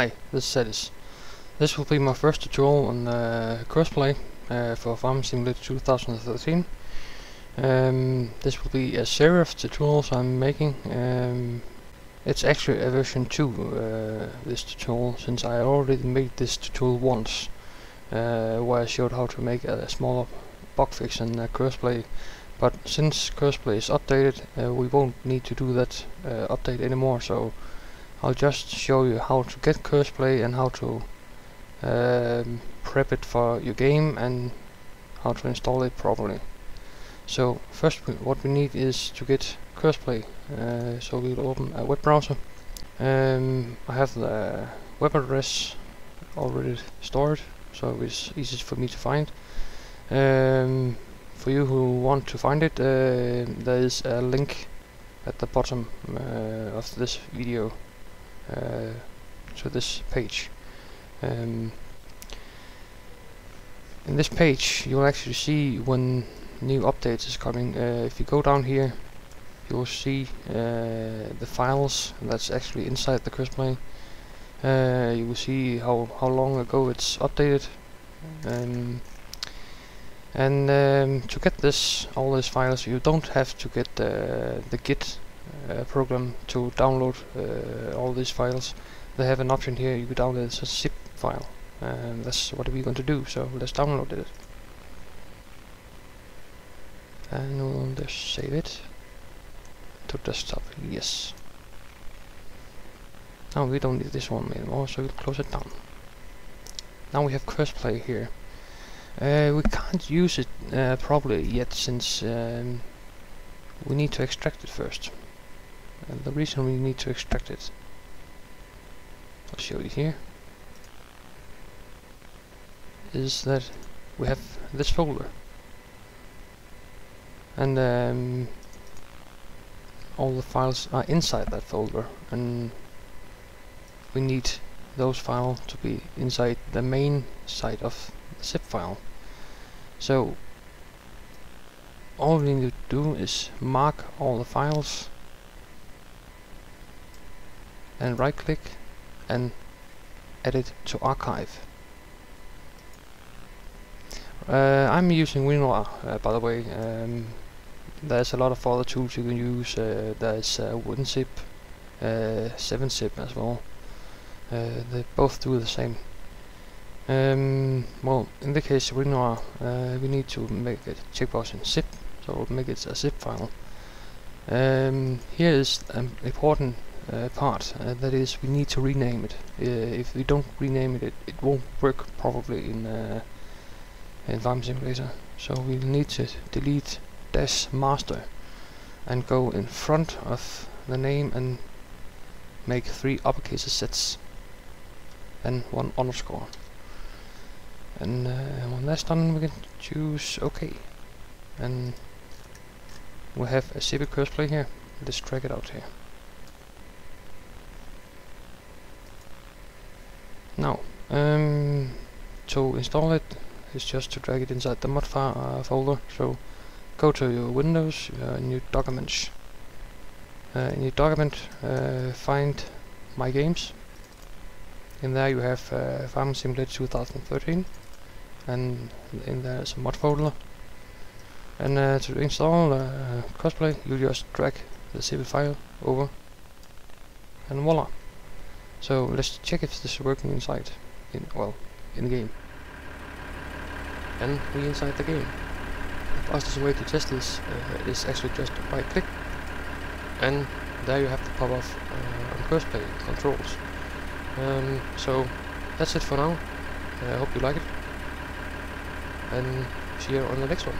Hi, this is Edis. This will be my first tutorial on uh, Courseplay uh, for Farming Simulator 2013. Um, this will be a series of tutorials I'm making. Um, it's actually a version 2, uh, this tutorial, since I already made this tutorial once, uh, where I showed how to make a smaller bug fix in uh, Courseplay. But since Courseplay is updated, uh, we won't need to do that update anymore, so I'll just show you how to get Courseplay and how to um, prep it for your game and how to install it properly. So first what we need is to get Courseplay. Uh, so we'll open a web browser. Um, I have the web address already stored, so it's easy for me to find. Um, for you who want to find it, uh, there is a link at the bottom uh, of this video uh, to this page. Um, in this page you will actually see when new updates is coming. Uh, if you go down here you will see uh, the files that's actually inside the Courseplay. Uh, you will see how, how long ago it's updated. Um, and um, to get this, all these files, you don't have to get uh, the Git uh, program to download uh, all these files. They have an option here, you can download it as a zip file. And that's what we're going to do, so let's download it. And we'll just save it to desktop, yes. Now we don't need this one anymore, so we'll close it down. Now we have Courseplay here. Uh, we can't use it uh, properly yet since um, we need to extract it first. And the reason we need to extract it, I'll show you here, is that we have this folder. And um, all the files are inside that folder and we need those files to be inside the main side of the zip file. So all we need to do is mark all the files and right click and edit to archive. Uh, I'm using WinRAR uh, by the way. Um, there's a lot of other tools you can use. Uh, there's uh, WinZip, uh, 7-zip as well. Uh, they both do the same. Um, well, in the case of WinRAR, uh, we need to make a checkbox in zip, so make it a zip file. Um, here is an important uh, part, uh, that is we need to rename it. Uh, if we don't rename it, it, it won't work probably in, uh, in Farm Simulator. So we need to delete dash master and go in front of the name and make three uppercase sets and one underscore. And uh, when that's done we can choose OK. And we have a Civic Courseplay here. Let's drag it out here. Now, um, to install it, it is just to drag it inside the mod uh, folder. So go to your Windows, uh, new documents. Uh, in your document, uh, find My Games. In there you have uh, Farming Simulator 2013, and in there is a mod folder. And uh, to install uh, Courseplay, you just drag the zip file over, and voila. So let's check if this is working inside, in well, in the game. And we inside the game the fastest way to test this uh, is actually just right click and there you have the pop off uh, on play controls. Um, so that's it for now. I hope you like it and see you on the next one.